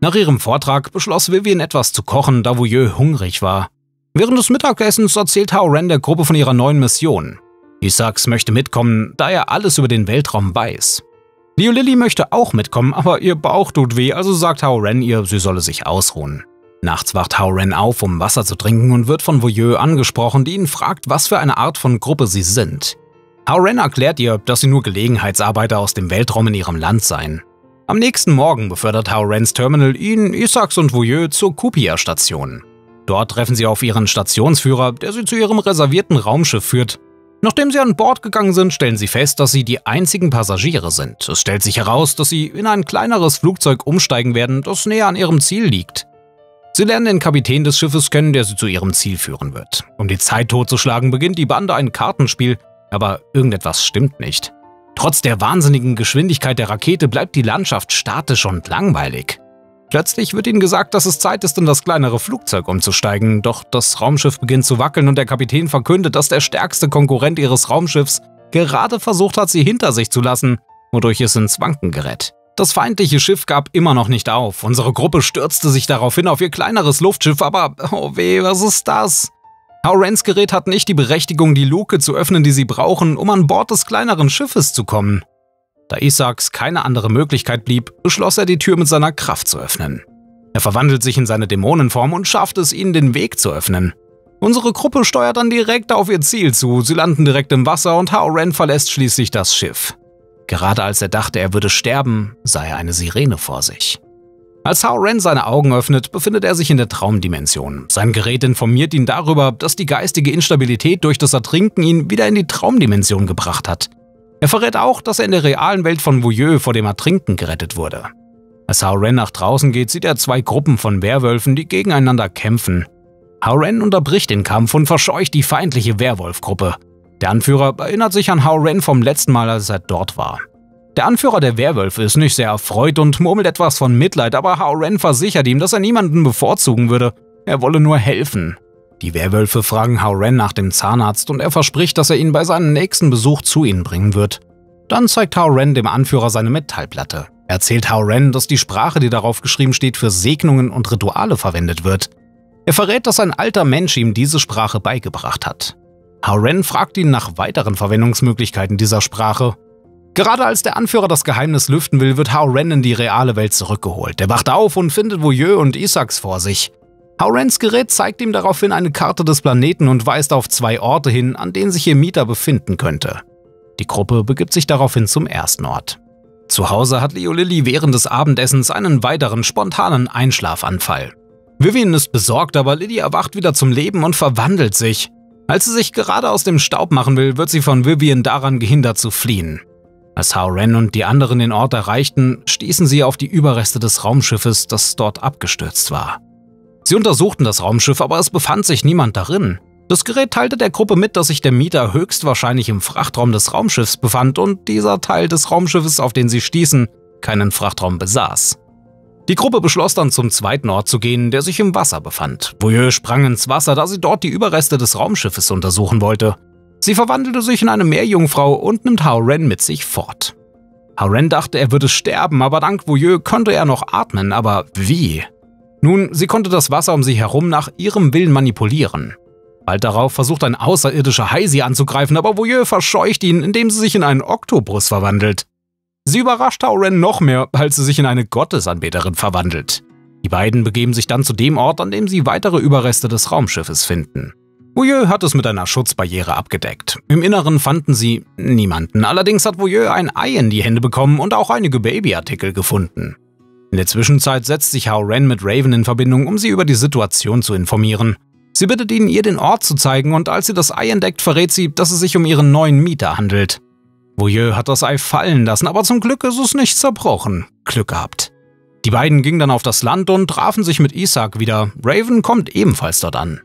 Nach ihrem Vortrag beschloss Vivian etwas zu kochen, da Voyeux hungrig war. Während des Mittagessens erzählt Hao Ren der Gruppe von ihrer neuen Mission. Isaacs möchte mitkommen, da er alles über den Weltraum weiß. Leo Lily möchte auch mitkommen, aber ihr Bauch tut weh, also sagt Hao Ren ihr, sie solle sich ausruhen. Nachts wacht Hao Ren auf, um Wasser zu trinken und wird von Voyeux angesprochen, die ihn fragt, was für eine Art von Gruppe sie sind. Hao Ren erklärt ihr, dass sie nur Gelegenheitsarbeiter aus dem Weltraum in ihrem Land seien. Am nächsten Morgen befördert Hao Rens Terminal ihn, Isaacs und Voyeux zur Kupia-Station. Dort treffen sie auf ihren Stationsführer, der sie zu ihrem reservierten Raumschiff führt. Nachdem sie an Bord gegangen sind, stellen sie fest, dass sie die einzigen Passagiere sind. Es stellt sich heraus, dass sie in ein kleineres Flugzeug umsteigen werden, das näher an ihrem Ziel liegt. Sie lernen den Kapitän des Schiffes kennen, der sie zu ihrem Ziel führen wird. Um die Zeit totzuschlagen, beginnt die Bande ein Kartenspiel, aber irgendetwas stimmt nicht. Trotz der wahnsinnigen Geschwindigkeit der Rakete bleibt die Landschaft statisch und langweilig. Plötzlich wird ihnen gesagt, dass es Zeit ist, in das kleinere Flugzeug umzusteigen, doch das Raumschiff beginnt zu wackeln und der Kapitän verkündet, dass der stärkste Konkurrent ihres Raumschiffs gerade versucht hat, sie hinter sich zu lassen, wodurch es ins Wanken gerät. Das feindliche Schiff gab immer noch nicht auf. Unsere Gruppe stürzte sich daraufhin auf ihr kleineres Luftschiff, aber oh weh, was ist das? Haurens Gerät hat nicht die Berechtigung, die Luke zu öffnen, die sie brauchen, um an Bord des kleineren Schiffes zu kommen. Da Isaacs keine andere Möglichkeit blieb, beschloss er, die Tür mit seiner Kraft zu öffnen. Er verwandelt sich in seine Dämonenform und schafft es, ihnen den Weg zu öffnen. Unsere Gruppe steuert dann direkt auf ihr Ziel zu, sie landen direkt im Wasser und Hao Ren verlässt schließlich das Schiff. Gerade als er dachte, er würde sterben, sah er eine Sirene vor sich. Als Hao Ren seine Augen öffnet, befindet er sich in der Traumdimension. Sein Gerät informiert ihn darüber, dass die geistige Instabilität durch das Ertrinken ihn wieder in die Traumdimension gebracht hat. Er verrät auch, dass er in der realen Welt von Voyeux vor dem Ertrinken gerettet wurde. Als Hao Ren nach draußen geht, sieht er zwei Gruppen von Werwölfen, die gegeneinander kämpfen. Hao Ren unterbricht den Kampf und verscheucht die feindliche Werwolfgruppe. Der Anführer erinnert sich an Hao Ren vom letzten Mal, als er dort war. Der Anführer der Werwölfe ist nicht sehr erfreut und murmelt etwas von Mitleid, aber Hao Ren versichert ihm, dass er niemanden bevorzugen würde. Er wolle nur helfen. Die Werwölfe fragen Hao Ren nach dem Zahnarzt und er verspricht, dass er ihn bei seinem nächsten Besuch zu ihnen bringen wird. Dann zeigt Hao Ren dem Anführer seine Metallplatte. Er erzählt Hao Ren, dass die Sprache, die darauf geschrieben steht, für Segnungen und Rituale verwendet wird. Er verrät, dass ein alter Mensch ihm diese Sprache beigebracht hat. Hao Ren fragt ihn nach weiteren Verwendungsmöglichkeiten dieser Sprache. Gerade als der Anführer das Geheimnis lüften will, wird Hao Ren in die reale Welt zurückgeholt. Er wacht auf und findet Voyeux und Isaacs vor sich. Hao Rens Gerät zeigt ihm daraufhin eine Karte des Planeten und weist auf zwei Orte hin, an denen sich ihr Mieter befinden könnte. Die Gruppe begibt sich daraufhin zum ersten Ort. Zu Hause hat Leo Lilly während des Abendessens einen weiteren spontanen Einschlafanfall. Vivian ist besorgt, aber Lilly erwacht wieder zum Leben und verwandelt sich. Als sie sich gerade aus dem Staub machen will, wird sie von Vivian daran gehindert zu fliehen. Als Hao Ren und die anderen den Ort erreichten, stießen sie auf die Überreste des Raumschiffes, das dort abgestürzt war. Sie untersuchten das Raumschiff, aber es befand sich niemand darin. Das Gerät teilte der Gruppe mit, dass sich der Mieter höchstwahrscheinlich im Frachtraum des Raumschiffs befand und dieser Teil des Raumschiffes, auf den sie stießen, keinen Frachtraum besaß. Die Gruppe beschloss dann zum zweiten Ort zu gehen, der sich im Wasser befand. Voyeux sprang ins Wasser, da sie dort die Überreste des Raumschiffes untersuchen wollte. Sie verwandelte sich in eine Meerjungfrau und nimmt Hauren mit sich fort. Hauren dachte, er würde sterben, aber dank Voyeux konnte er noch atmen, aber wie? Nun, sie konnte das Wasser um sie herum nach ihrem Willen manipulieren. Bald darauf versucht ein außerirdischer Hai sie anzugreifen, aber Voyeux verscheucht ihn, indem sie sich in einen Oktopus verwandelt. Sie überrascht Tauren noch mehr, als sie sich in eine Gottesanbeterin verwandelt. Die beiden begeben sich dann zu dem Ort, an dem sie weitere Überreste des Raumschiffes finden. Voyeux hat es mit einer Schutzbarriere abgedeckt. Im Inneren fanden sie niemanden, allerdings hat Voyeux ein Ei in die Hände bekommen und auch einige Babyartikel gefunden. In der Zwischenzeit setzt sich Hao Ren mit Raven in Verbindung, um sie über die Situation zu informieren. Sie bittet ihn, ihr den Ort zu zeigen und als sie das Ei entdeckt, verrät sie, dass es sich um ihren neuen Mieter handelt. Voyeux hat das Ei fallen lassen, aber zum Glück ist es nicht zerbrochen. Glück gehabt. Die beiden gingen dann auf das Land und trafen sich mit Isaac wieder. Raven kommt ebenfalls dort an.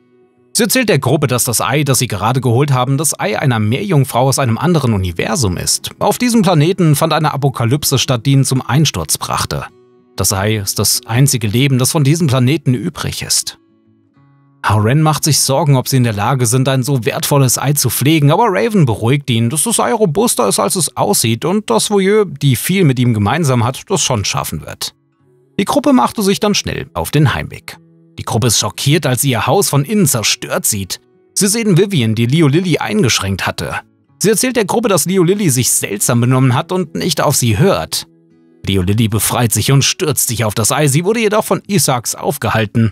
Sie erzählt der Gruppe, dass das Ei, das sie gerade geholt haben, das Ei einer Meerjungfrau aus einem anderen Universum ist. Auf diesem Planeten fand eine Apokalypse statt, die ihn zum Einsturz brachte. Das Ei ist das einzige Leben, das von diesem Planeten übrig ist. Haren macht sich Sorgen, ob sie in der Lage sind, ein so wertvolles Ei zu pflegen, aber Raven beruhigt ihn, dass das Ei robuster ist, als es aussieht und dass Voyeux, die viel mit ihm gemeinsam hat, das schon schaffen wird. Die Gruppe machte sich dann schnell auf den Heimweg. Die Gruppe ist schockiert, als sie ihr Haus von innen zerstört sieht. Sie sehen Vivian, die Leo Lilly eingeschränkt hatte. Sie erzählt der Gruppe, dass Leo Lilly sich seltsam benommen hat und nicht auf sie hört. Leo Lilly befreit sich und stürzt sich auf das Ei, sie wurde jedoch von Isaacs aufgehalten.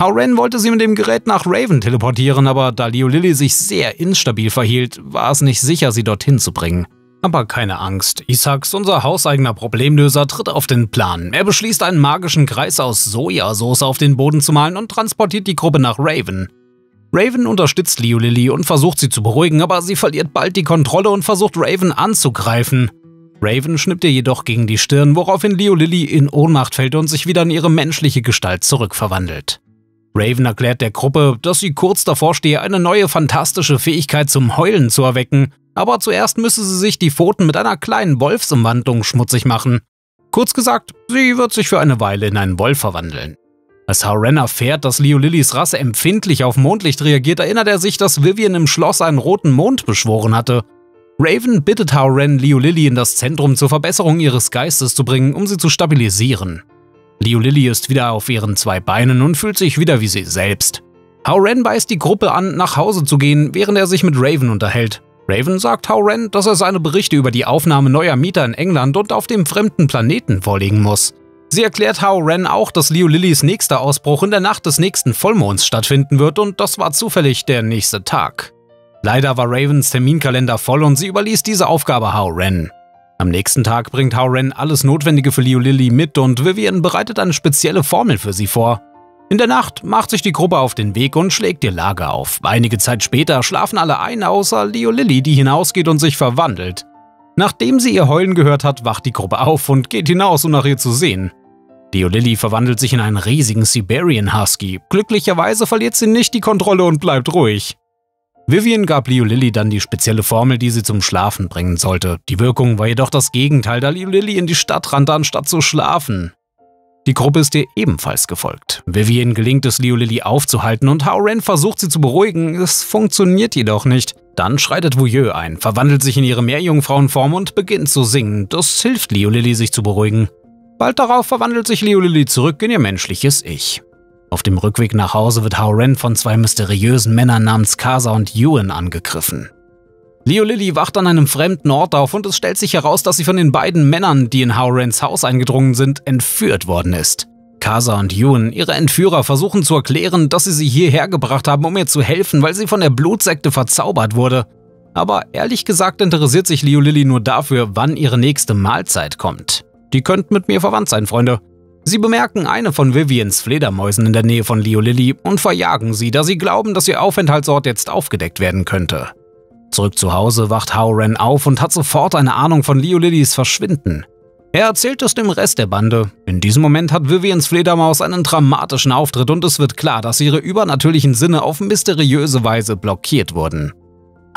Hauren wollte sie mit dem Gerät nach Raven teleportieren, aber da Leo Lilly sich sehr instabil verhielt, war es nicht sicher, sie dorthin zu bringen. Aber keine Angst, Isaacs, unser hauseigener Problemlöser, tritt auf den Plan. Er beschließt, einen magischen Kreis aus Sojasauce auf den Boden zu malen und transportiert die Gruppe nach Raven. Raven unterstützt Leo Lilly und versucht sie zu beruhigen, aber sie verliert bald die Kontrolle und versucht Raven anzugreifen. Raven schnippt ihr jedoch gegen die Stirn, woraufhin Leo Lilly in Ohnmacht fällt und sich wieder in ihre menschliche Gestalt zurückverwandelt. Raven erklärt der Gruppe, dass sie kurz davor stehe, eine neue fantastische Fähigkeit zum Heulen zu erwecken, aber zuerst müsse sie sich die Pfoten mit einer kleinen Wolfsumwandlung schmutzig machen. Kurz gesagt, sie wird sich für eine Weile in einen Wolf verwandeln. Als Haren erfährt, dass Leo Lillys Rasse empfindlich auf Mondlicht reagiert, erinnert er sich, dass Vivian im Schloss einen roten Mond beschworen hatte Raven bittet Hauren, Lilly in das Zentrum zur Verbesserung ihres Geistes zu bringen, um sie zu stabilisieren. Leo Lilly ist wieder auf ihren zwei Beinen und fühlt sich wieder wie sie selbst. Hauren beißt die Gruppe an, nach Hause zu gehen, während er sich mit Raven unterhält. Raven sagt Hauren, dass er seine Berichte über die Aufnahme neuer Mieter in England und auf dem fremden Planeten vorlegen muss. Sie erklärt Hauren auch, dass Leo Lillys nächster Ausbruch in der Nacht des nächsten Vollmonds stattfinden wird und das war zufällig der nächste Tag. Leider war Ravens Terminkalender voll und sie überließ diese Aufgabe Hao Ren. Am nächsten Tag bringt Hao Ren alles Notwendige für Liu Lily mit und Vivian bereitet eine spezielle Formel für sie vor. In der Nacht macht sich die Gruppe auf den Weg und schlägt ihr Lager auf. Einige Zeit später schlafen alle ein, außer Leo Lily, die hinausgeht und sich verwandelt. Nachdem sie ihr Heulen gehört hat, wacht die Gruppe auf und geht hinaus, um nach ihr zu sehen. Leo Lily verwandelt sich in einen riesigen Siberian Husky. Glücklicherweise verliert sie nicht die Kontrolle und bleibt ruhig. Vivian gab Leo Lilly dann die spezielle Formel, die sie zum Schlafen bringen sollte. Die Wirkung war jedoch das Gegenteil, da Leo Lilly in die Stadt rannte, anstatt zu schlafen. Die Gruppe ist ihr ebenfalls gefolgt. Vivian gelingt es, Leo Lilly aufzuhalten und Hao Ren versucht sie zu beruhigen, es funktioniert jedoch nicht. Dann schreitet Voyeux ein, verwandelt sich in ihre Meerjungfrauenform und beginnt zu singen. Das hilft Leo Lilly, sich zu beruhigen. Bald darauf verwandelt sich Leo Lilly zurück in ihr menschliches Ich. Auf dem Rückweg nach Hause wird Hao Ren von zwei mysteriösen Männern namens Kasa und Yuan angegriffen. Leo Lilly wacht an einem fremden Ort auf und es stellt sich heraus, dass sie von den beiden Männern, die in Howrens Haus eingedrungen sind, entführt worden ist. Kasa und Ewan, ihre Entführer, versuchen zu erklären, dass sie sie hierher gebracht haben, um ihr zu helfen, weil sie von der Blutsekte verzaubert wurde. Aber ehrlich gesagt interessiert sich Leo Lilly nur dafür, wann ihre nächste Mahlzeit kommt. Die könnten mit mir verwandt sein, Freunde. Sie bemerken eine von Vivians Fledermäusen in der Nähe von Leo Lilly und verjagen sie, da sie glauben, dass ihr Aufenthaltsort jetzt aufgedeckt werden könnte. Zurück zu Hause wacht Howren auf und hat sofort eine Ahnung von Leo Lillys Verschwinden. Er erzählt es dem Rest der Bande. In diesem Moment hat Vivians Fledermaus einen dramatischen Auftritt und es wird klar, dass ihre übernatürlichen Sinne auf mysteriöse Weise blockiert wurden.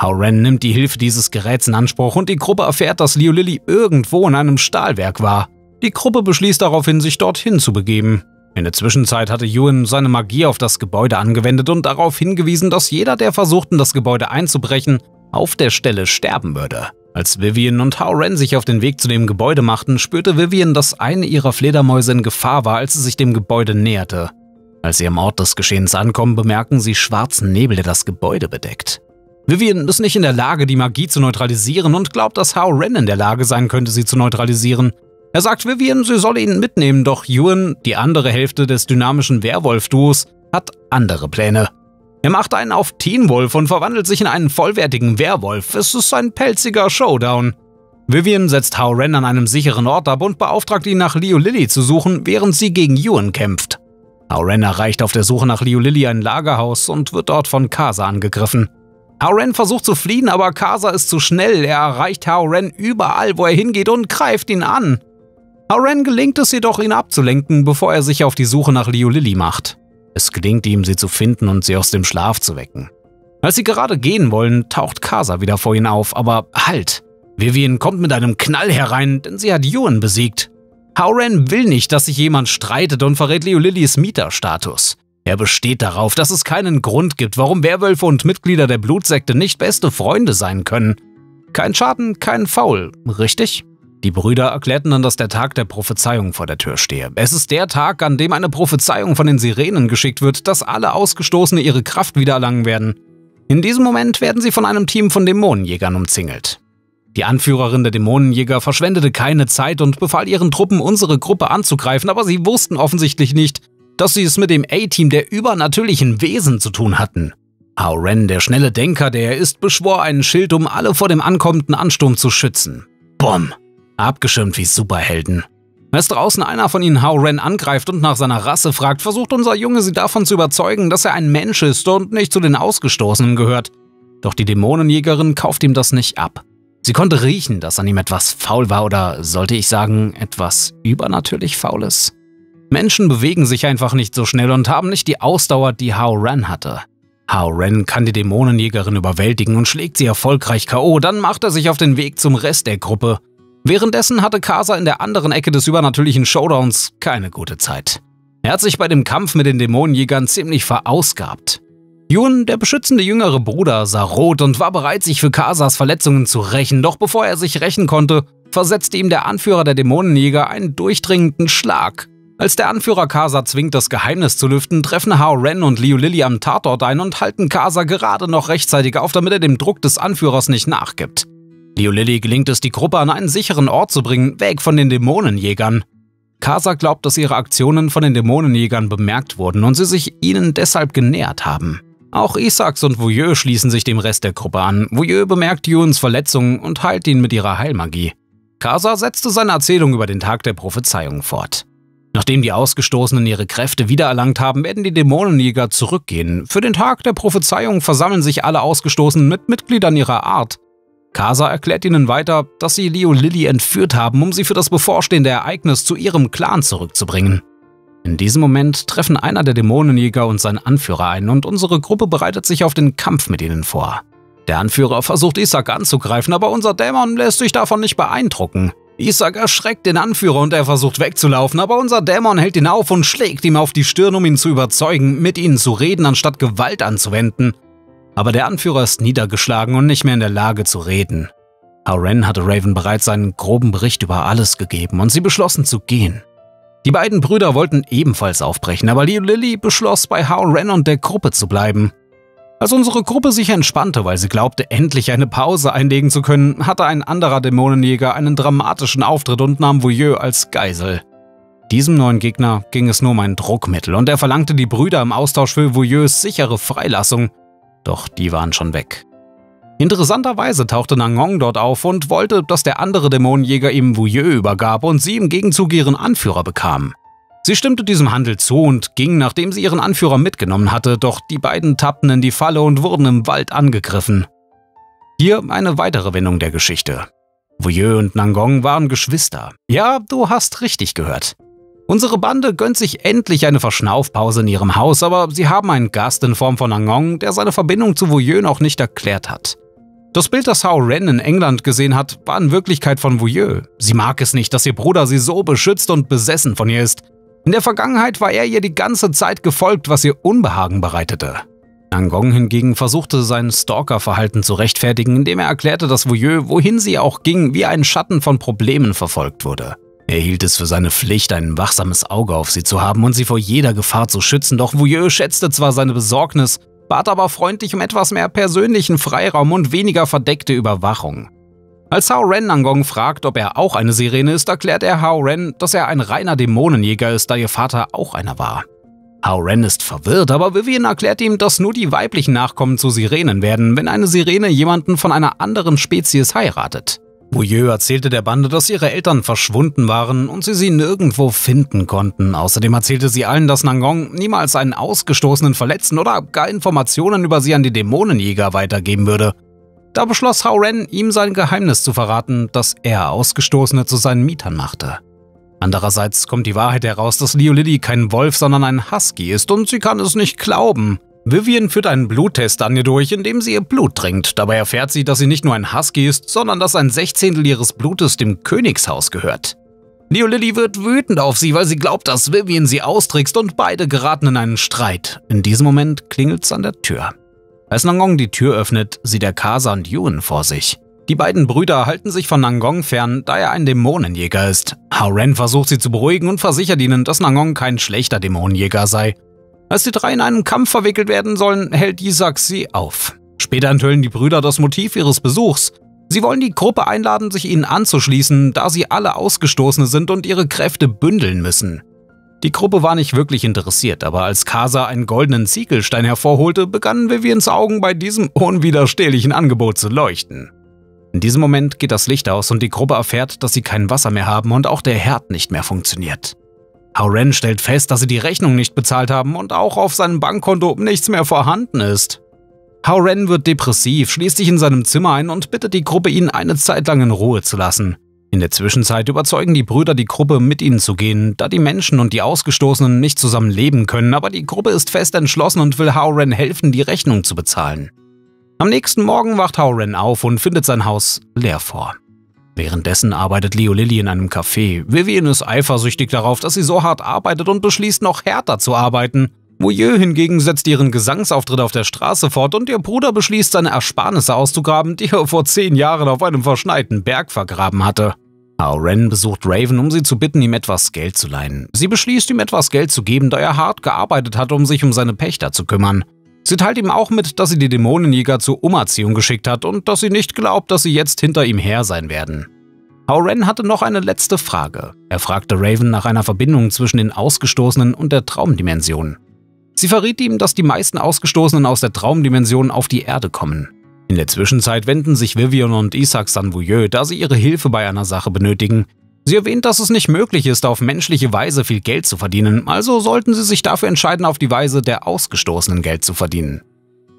Howren nimmt die Hilfe dieses Geräts in Anspruch und die Gruppe erfährt, dass Leo Lilly irgendwo in einem Stahlwerk war. Die Gruppe beschließt daraufhin, sich dorthin zu begeben. In der Zwischenzeit hatte Ewan seine Magie auf das Gebäude angewendet und darauf hingewiesen, dass jeder, der versucht, in das Gebäude einzubrechen, auf der Stelle sterben würde. Als Vivian und Howren sich auf den Weg zu dem Gebäude machten, spürte Vivian, dass eine ihrer Fledermäuse in Gefahr war, als sie sich dem Gebäude näherte. Als sie am Ort des Geschehens ankommen, bemerken sie schwarzen Nebel, der das Gebäude bedeckt. Vivian ist nicht in der Lage, die Magie zu neutralisieren und glaubt, dass Howren in der Lage sein könnte, sie zu neutralisieren. Er sagt Vivian, sie solle ihn mitnehmen, doch Ewan, die andere Hälfte des dynamischen Werwolf-Duos, hat andere Pläne. Er macht einen auf Teen Wolf und verwandelt sich in einen vollwertigen Werwolf. Es ist ein pelziger Showdown. Vivian setzt Howren an einem sicheren Ort ab und beauftragt ihn nach Leo Lilly zu suchen, während sie gegen Ewan kämpft. Howren erreicht auf der Suche nach Leo Lilly ein Lagerhaus und wird dort von Kasa angegriffen. Howren versucht zu fliehen, aber Kasa ist zu schnell. Er erreicht Howren überall, wo er hingeht und greift ihn an. Howren gelingt es jedoch, ihn abzulenken, bevor er sich auf die Suche nach Leo Lilly macht. Es gelingt ihm, sie zu finden und sie aus dem Schlaf zu wecken. Als sie gerade gehen wollen, taucht Kasa wieder vor ihnen auf, aber halt! Vivian kommt mit einem Knall herein, denn sie hat Ewan besiegt. Howren will nicht, dass sich jemand streitet und verrät Leo Lillys Mieterstatus. Er besteht darauf, dass es keinen Grund gibt, warum Werwölfe und Mitglieder der Blutsekte nicht beste Freunde sein können. Kein Schaden, kein Faul, richtig? Die Brüder erklärten dann, dass der Tag der Prophezeiung vor der Tür stehe. Es ist der Tag, an dem eine Prophezeiung von den Sirenen geschickt wird, dass alle Ausgestoßene ihre Kraft wiedererlangen werden. In diesem Moment werden sie von einem Team von Dämonenjägern umzingelt. Die Anführerin der Dämonenjäger verschwendete keine Zeit und befahl ihren Truppen, unsere Gruppe anzugreifen, aber sie wussten offensichtlich nicht, dass sie es mit dem A-Team der übernatürlichen Wesen zu tun hatten. Howren, der schnelle Denker, der er ist, beschwor einen Schild, um alle vor dem ankommenden Ansturm zu schützen. Bumm! Abgeschirmt wie Superhelden. Als draußen einer von ihnen Hao Ren angreift und nach seiner Rasse fragt, versucht unser Junge sie davon zu überzeugen, dass er ein Mensch ist und nicht zu den Ausgestoßenen gehört. Doch die Dämonenjägerin kauft ihm das nicht ab. Sie konnte riechen, dass an ihm etwas faul war oder, sollte ich sagen, etwas übernatürlich Faules. Menschen bewegen sich einfach nicht so schnell und haben nicht die Ausdauer, die Hao Ren hatte. Hao Ren kann die Dämonenjägerin überwältigen und schlägt sie erfolgreich K.O., dann macht er sich auf den Weg zum Rest der Gruppe. Währenddessen hatte Kasa in der anderen Ecke des übernatürlichen Showdowns keine gute Zeit. Er hat sich bei dem Kampf mit den Dämonenjägern ziemlich verausgabt. Yun, der beschützende jüngere Bruder, sah rot und war bereit, sich für Kasas Verletzungen zu rächen, doch bevor er sich rächen konnte, versetzte ihm der Anführer der Dämonenjäger einen durchdringenden Schlag. Als der Anführer Kasa zwingt, das Geheimnis zu lüften, treffen Hao Ren und Liu Lili am Tatort ein und halten Kasa gerade noch rechtzeitig auf, damit er dem Druck des Anführers nicht nachgibt. Leo Lilly gelingt es, die Gruppe an einen sicheren Ort zu bringen, weg von den Dämonenjägern. Kasa glaubt, dass ihre Aktionen von den Dämonenjägern bemerkt wurden und sie sich ihnen deshalb genähert haben. Auch Isaacs und Voyeux schließen sich dem Rest der Gruppe an. Voyeux bemerkt Yuns Verletzungen und heilt ihn mit ihrer Heilmagie. Kasa setzte seine Erzählung über den Tag der Prophezeiung fort. Nachdem die Ausgestoßenen ihre Kräfte wiedererlangt haben, werden die Dämonenjäger zurückgehen. Für den Tag der Prophezeiung versammeln sich alle Ausgestoßenen mit Mitgliedern ihrer Art. Kasa erklärt ihnen weiter, dass sie Leo Lilly entführt haben, um sie für das bevorstehende Ereignis zu ihrem Clan zurückzubringen. In diesem Moment treffen einer der Dämonenjäger und sein Anführer ein und unsere Gruppe bereitet sich auf den Kampf mit ihnen vor. Der Anführer versucht Isaac anzugreifen, aber unser Dämon lässt sich davon nicht beeindrucken. Isaac erschreckt den Anführer und er versucht wegzulaufen, aber unser Dämon hält ihn auf und schlägt ihm auf die Stirn, um ihn zu überzeugen, mit ihnen zu reden, anstatt Gewalt anzuwenden. Aber der Anführer ist niedergeschlagen und nicht mehr in der Lage zu reden. Hauren hatte Raven bereits einen groben Bericht über alles gegeben und sie beschlossen zu gehen. Die beiden Brüder wollten ebenfalls aufbrechen, aber Lilly beschloss, bei Hauren und der Gruppe zu bleiben. Als unsere Gruppe sich entspannte, weil sie glaubte, endlich eine Pause einlegen zu können, hatte ein anderer Dämonenjäger einen dramatischen Auftritt und nahm Voyeux als Geisel. Diesem neuen Gegner ging es nur um ein Druckmittel und er verlangte die Brüder im Austausch für Voyeux sichere Freilassung, doch die waren schon weg. Interessanterweise tauchte Nangong dort auf und wollte, dass der andere Dämonenjäger ihm Voyeux übergab und sie im Gegenzug ihren Anführer bekam. Sie stimmte diesem Handel zu und ging, nachdem sie ihren Anführer mitgenommen hatte, doch die beiden tappten in die Falle und wurden im Wald angegriffen. Hier eine weitere Wendung der Geschichte. Voyeux und Nangong waren Geschwister. Ja, du hast richtig gehört. Unsere Bande gönnt sich endlich eine Verschnaufpause in ihrem Haus, aber sie haben einen Gast in Form von Nangong, der seine Verbindung zu Voyeux noch nicht erklärt hat. Das Bild, das Hao Ren in England gesehen hat, war in Wirklichkeit von Voyeux. Sie mag es nicht, dass ihr Bruder sie so beschützt und besessen von ihr ist. In der Vergangenheit war er ihr die ganze Zeit gefolgt, was ihr Unbehagen bereitete. Nangong hingegen versuchte sein Stalker-Verhalten zu rechtfertigen, indem er erklärte, dass Voyeux, wohin sie auch ging, wie ein Schatten von Problemen verfolgt wurde. Er hielt es für seine Pflicht, ein wachsames Auge auf sie zu haben und sie vor jeder Gefahr zu schützen, doch Voyeux schätzte zwar seine Besorgnis, bat aber freundlich um etwas mehr persönlichen Freiraum und weniger verdeckte Überwachung. Als Hao Ren Nangong fragt, ob er auch eine Sirene ist, erklärt er Hao Ren, dass er ein reiner Dämonenjäger ist, da ihr Vater auch einer war. Hao Ren ist verwirrt, aber Vivian erklärt ihm, dass nur die weiblichen Nachkommen zu Sirenen werden, wenn eine Sirene jemanden von einer anderen Spezies heiratet. Bouilleux erzählte der Bande, dass ihre Eltern verschwunden waren und sie sie nirgendwo finden konnten. Außerdem erzählte sie allen, dass Nangong niemals einen Ausgestoßenen verletzen oder gar Informationen über sie an die Dämonenjäger weitergeben würde. Da beschloss Hao Ren, ihm sein Geheimnis zu verraten, dass er Ausgestoßene zu seinen Mietern machte. Andererseits kommt die Wahrheit heraus, dass Leo Lily kein Wolf, sondern ein Husky ist und sie kann es nicht glauben. Vivian führt einen Bluttest an ihr durch, indem sie ihr Blut trinkt. Dabei erfährt sie, dass sie nicht nur ein Husky ist, sondern dass ein Sechzehntel ihres Blutes dem Königshaus gehört. Leo Lily wird wütend auf sie, weil sie glaubt, dass Vivian sie austrickst und beide geraten in einen Streit. In diesem Moment klingelt's an der Tür. Als Nangong die Tür öffnet, sieht er Kasa und Yuan vor sich. Die beiden Brüder halten sich von Nangong fern, da er ein Dämonenjäger ist. Hao Ren versucht sie zu beruhigen und versichert ihnen, dass Nangong kein schlechter Dämonenjäger sei. Als die drei in einen Kampf verwickelt werden sollen, hält Isaac sie auf. Später enthüllen die Brüder das Motiv ihres Besuchs. Sie wollen die Gruppe einladen, sich ihnen anzuschließen, da sie alle Ausgestoßene sind und ihre Kräfte bündeln müssen. Die Gruppe war nicht wirklich interessiert, aber als Kasa einen goldenen Ziegelstein hervorholte, begannen Vivians Augen bei diesem unwiderstehlichen Angebot zu leuchten. In diesem Moment geht das Licht aus und die Gruppe erfährt, dass sie kein Wasser mehr haben und auch der Herd nicht mehr funktioniert. Hauren stellt fest, dass sie die Rechnung nicht bezahlt haben und auch auf seinem Bankkonto nichts mehr vorhanden ist. Hauren wird depressiv, schließt sich in seinem Zimmer ein und bittet die Gruppe, ihn eine Zeit lang in Ruhe zu lassen. In der Zwischenzeit überzeugen die Brüder die Gruppe, mit ihnen zu gehen, da die Menschen und die Ausgestoßenen nicht zusammen leben können, aber die Gruppe ist fest entschlossen und will Hauren helfen, die Rechnung zu bezahlen. Am nächsten Morgen wacht Hauren auf und findet sein Haus leer vor. Währenddessen arbeitet Leo Lilly in einem Café. Vivian ist eifersüchtig darauf, dass sie so hart arbeitet und beschließt, noch härter zu arbeiten. Mouilleux hingegen setzt ihren Gesangsauftritt auf der Straße fort und ihr Bruder beschließt, seine Ersparnisse auszugraben, die er vor zehn Jahren auf einem verschneiten Berg vergraben hatte. Ren besucht Raven, um sie zu bitten, ihm etwas Geld zu leihen. Sie beschließt, ihm etwas Geld zu geben, da er hart gearbeitet hat, um sich um seine Pächter zu kümmern. Sie teilt ihm auch mit, dass sie die Dämonenjäger zur Umerziehung geschickt hat und dass sie nicht glaubt, dass sie jetzt hinter ihm her sein werden. Hauren hatte noch eine letzte Frage. Er fragte Raven nach einer Verbindung zwischen den Ausgestoßenen und der Traumdimension. Sie verriet ihm, dass die meisten Ausgestoßenen aus der Traumdimension auf die Erde kommen. In der Zwischenzeit wenden sich Vivian und Isaac Sanvouilleux, da sie ihre Hilfe bei einer Sache benötigen. Sie erwähnt, dass es nicht möglich ist, auf menschliche Weise viel Geld zu verdienen, also sollten sie sich dafür entscheiden, auf die Weise der Ausgestoßenen Geld zu verdienen.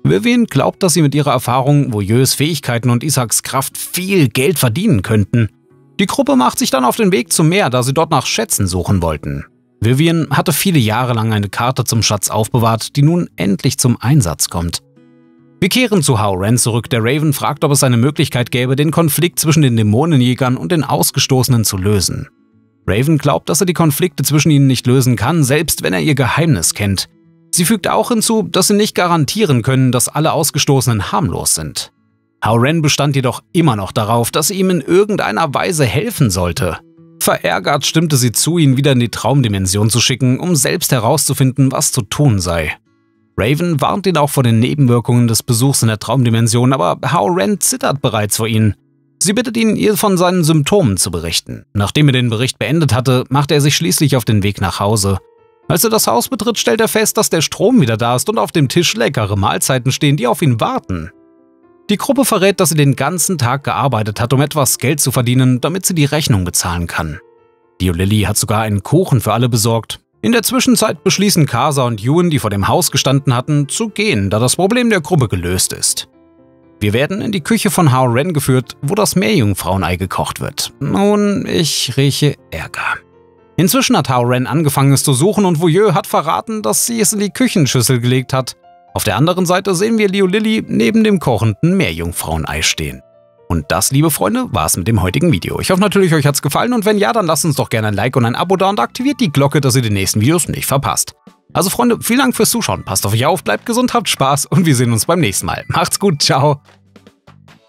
Vivian glaubt, dass sie mit ihrer Erfahrung, Voyeurs Fähigkeiten und Isaacs Kraft viel Geld verdienen könnten. Die Gruppe macht sich dann auf den Weg zum Meer, da sie dort nach Schätzen suchen wollten. Vivian hatte viele Jahre lang eine Karte zum Schatz aufbewahrt, die nun endlich zum Einsatz kommt. Wir kehren zu Hao Ren zurück. Der Raven fragt, ob es eine Möglichkeit gäbe, den Konflikt zwischen den Dämonenjägern und den Ausgestoßenen zu lösen. Raven glaubt, dass er die Konflikte zwischen ihnen nicht lösen kann, selbst wenn er ihr Geheimnis kennt. Sie fügt auch hinzu, dass sie nicht garantieren können, dass alle Ausgestoßenen harmlos sind. Hao Ren bestand jedoch immer noch darauf, dass sie ihm in irgendeiner Weise helfen sollte. Verärgert stimmte sie zu, ihn wieder in die Traumdimension zu schicken, um selbst herauszufinden, was zu tun sei. Raven warnt ihn auch vor den Nebenwirkungen des Besuchs in der Traumdimension, aber Hao Ren zittert bereits vor ihnen. Sie bittet ihn, ihr von seinen Symptomen zu berichten. Nachdem er den Bericht beendet hatte, macht er sich schließlich auf den Weg nach Hause. Als er das Haus betritt, stellt er fest, dass der Strom wieder da ist und auf dem Tisch leckere Mahlzeiten stehen, die auf ihn warten. Die Gruppe verrät, dass sie den ganzen Tag gearbeitet hat, um etwas Geld zu verdienen, damit sie die Rechnung bezahlen kann. Dio Lily hat sogar einen Kuchen für alle besorgt. In der Zwischenzeit beschließen Kasa und Ewan, die vor dem Haus gestanden hatten, zu gehen, da das Problem der Gruppe gelöst ist. Wir werden in die Küche von Hao Ren geführt, wo das Meerjungfrauenei gekocht wird. Nun, ich rieche Ärger. Inzwischen hat Hao Ren angefangen es zu suchen und Voyeux hat verraten, dass sie es in die Küchenschüssel gelegt hat. Auf der anderen Seite sehen wir Leo Lilly neben dem kochenden Meerjungfrauenei stehen. Und das, liebe Freunde, war es mit dem heutigen Video. Ich hoffe natürlich, euch hat es gefallen und wenn ja, dann lasst uns doch gerne ein Like und ein Abo da und aktiviert die Glocke, dass ihr die nächsten Videos nicht verpasst. Also Freunde, vielen Dank fürs Zuschauen, passt auf euch auf, bleibt gesund, habt Spaß und wir sehen uns beim nächsten Mal. Macht's gut, ciao!